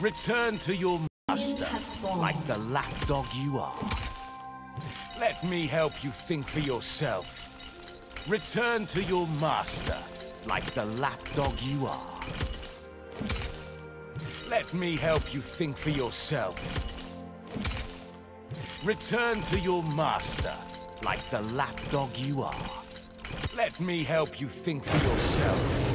Return to your master, like the lapdog you are. Let me help you think for yourself. Return to your master, like the lapdog you are. Let me help you think for yourself. Return to your master, like the lapdog you are. Let me help you think for yourself.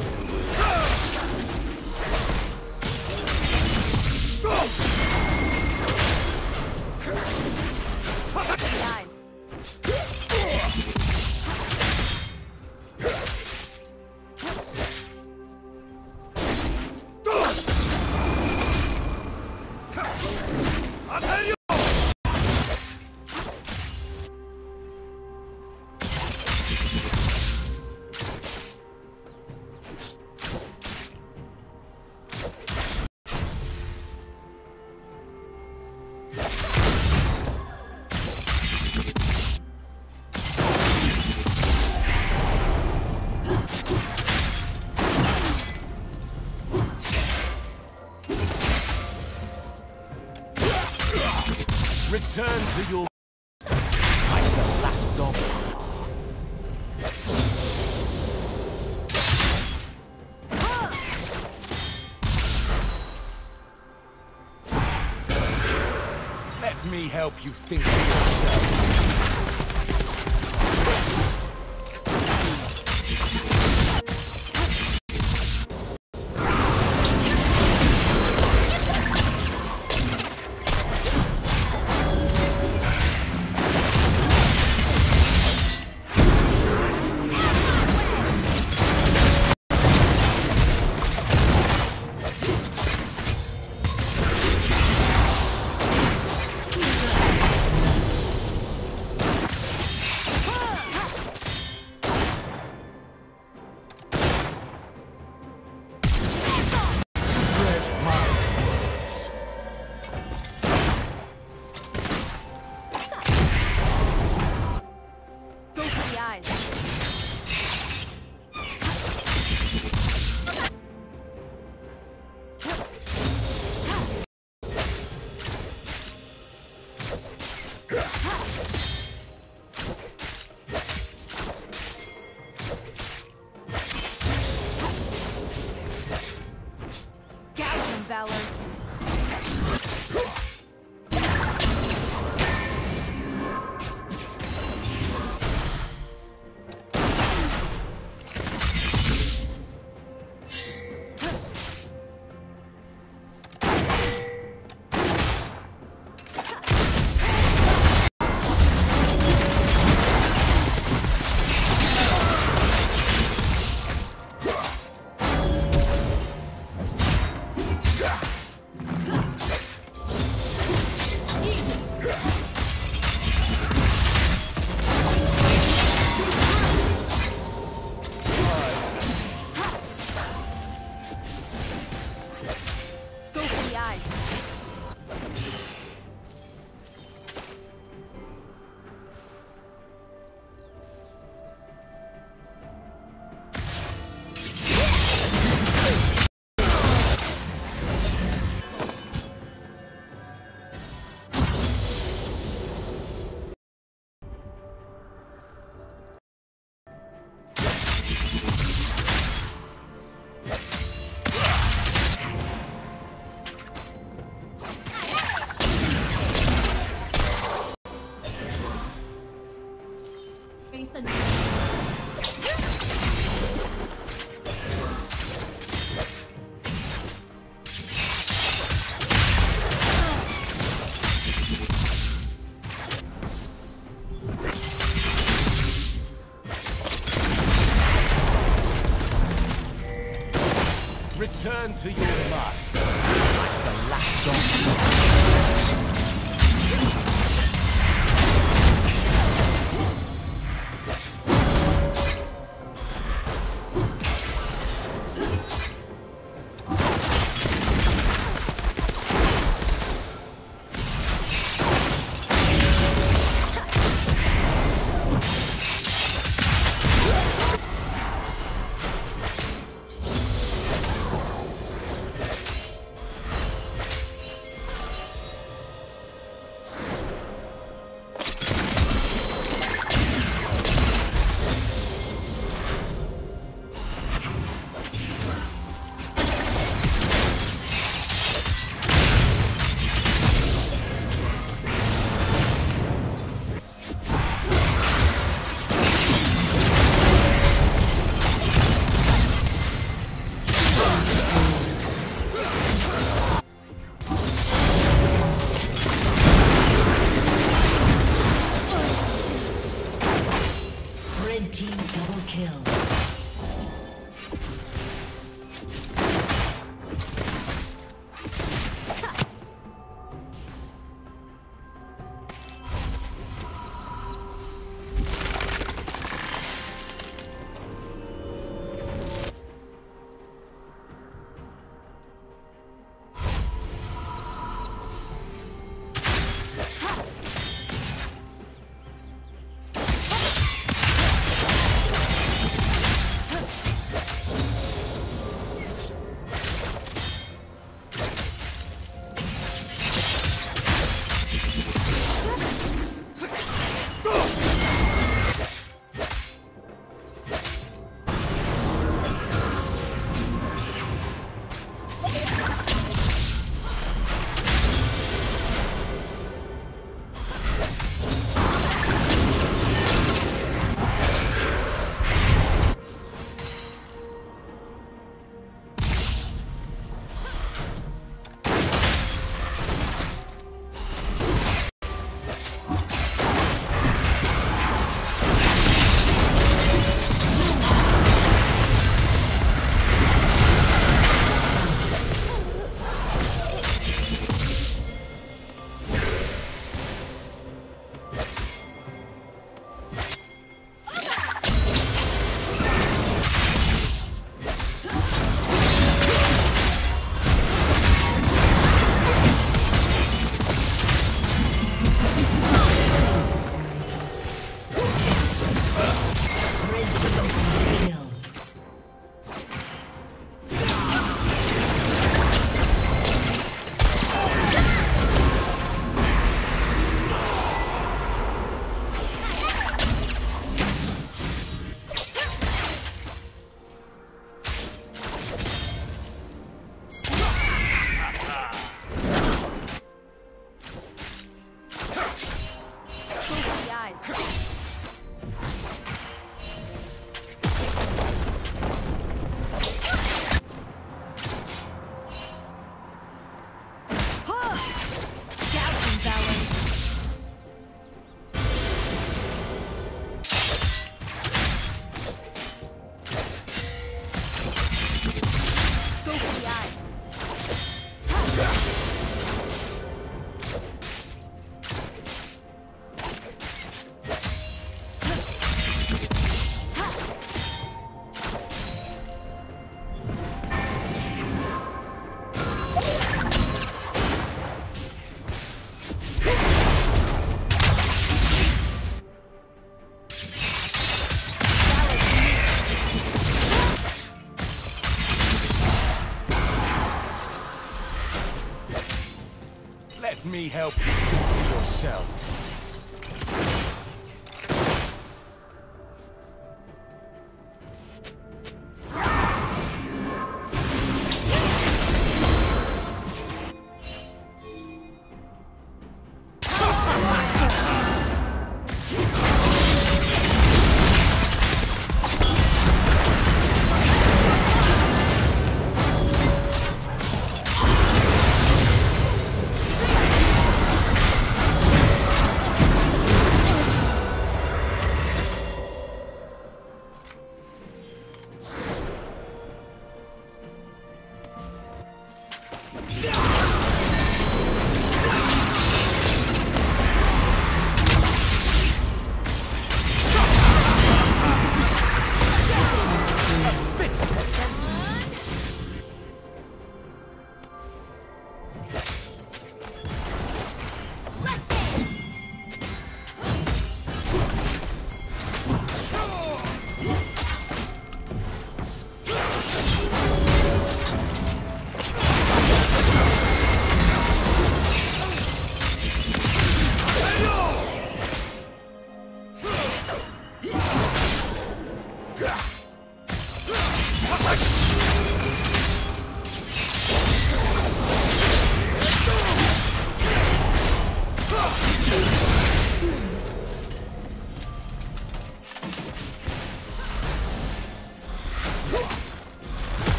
Return to your like the lapdog. Let me help you think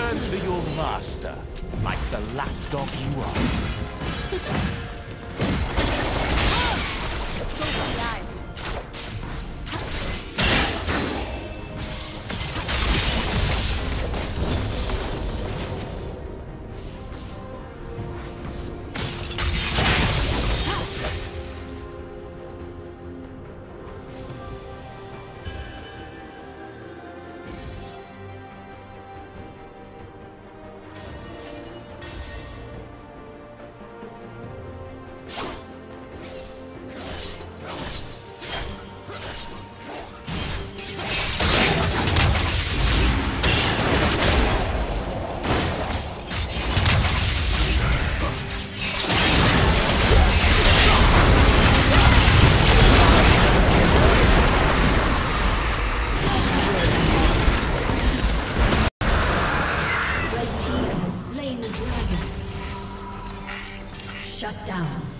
Return to your master, like the lapdog you are. Shut down.